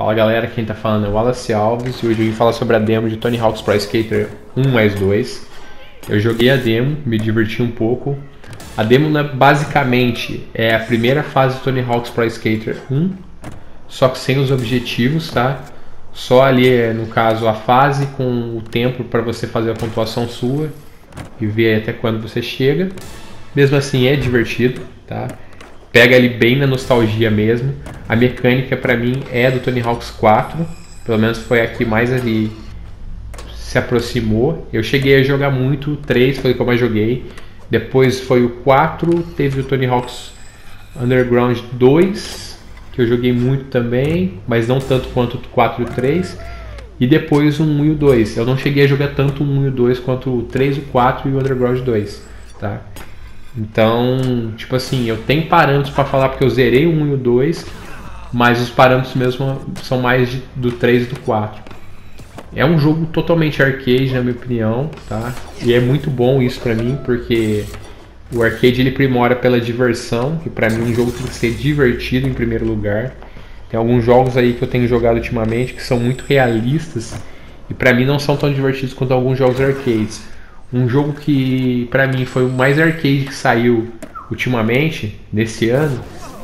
Fala galera, quem tá falando é o Wallace Alves e hoje eu vim falar sobre a demo de Tony Hawk's Pro Skater 1 mais 2. Eu joguei a demo, me diverti um pouco. A demo né, basicamente é a primeira fase do Tony Hawk's Pro Skater 1, só que sem os objetivos, tá? Só ali, é, no caso, a fase com o tempo para você fazer a pontuação sua e ver até quando você chega. Mesmo assim é divertido, tá? Pega ali bem na nostalgia mesmo. A mecânica para mim é do Tony Hawk's 4, pelo menos foi a que mais ali se aproximou. Eu cheguei a jogar muito, o 3 foi o que eu mais joguei. Depois foi o 4, teve o Tony Hawk's Underground 2, que eu joguei muito também, mas não tanto quanto o 4 e o 3. E depois o 1 e o 2. Eu não cheguei a jogar tanto o 1 e o 2 quanto o 3, o 4 e o Underground 2, tá? Então, tipo assim, eu tenho parâmetros para falar porque eu zerei o 1 e o 2, mas os parâmetros mesmo são mais de, do 3 e do 4. É um jogo totalmente arcade, na minha opinião, tá? E é muito bom isso pra mim, porque o arcade ele primora pela diversão, e pra mim um jogo tem que ser divertido em primeiro lugar. Tem alguns jogos aí que eu tenho jogado ultimamente que são muito realistas e pra mim não são tão divertidos quanto alguns jogos arcades. Um jogo que para mim foi o mais arcade que saiu ultimamente, nesse ano,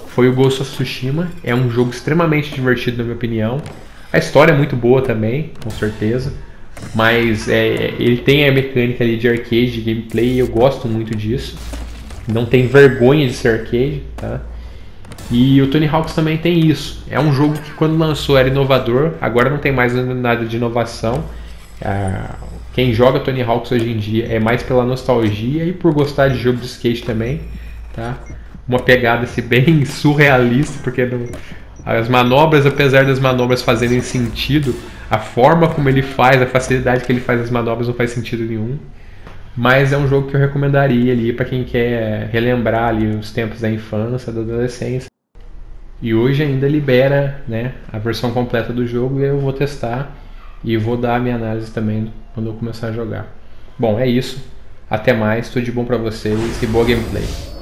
foi o Ghost of Tsushima. É um jogo extremamente divertido, na minha opinião. A história é muito boa também, com certeza. Mas é, ele tem a mecânica ali de arcade, de gameplay, e eu gosto muito disso. Não tem vergonha de ser arcade, tá? E o Tony Hawks também tem isso. É um jogo que quando lançou era inovador, agora não tem mais nada de inovação. Ah, quem joga Tony Hawks hoje em dia é mais pela nostalgia e por gostar de jogo de skate também, tá? Uma pegada assim, bem surrealista, porque não, as manobras, apesar das manobras fazerem sentido, a forma como ele faz, a facilidade que ele faz as manobras não faz sentido nenhum. Mas é um jogo que eu recomendaria ali para quem quer relembrar ali os tempos da infância, da adolescência. E hoje ainda libera né, a versão completa do jogo e eu vou testar e vou dar a minha análise também quando eu começar a jogar. Bom, é isso. Até mais, tudo de bom para vocês e boa gameplay.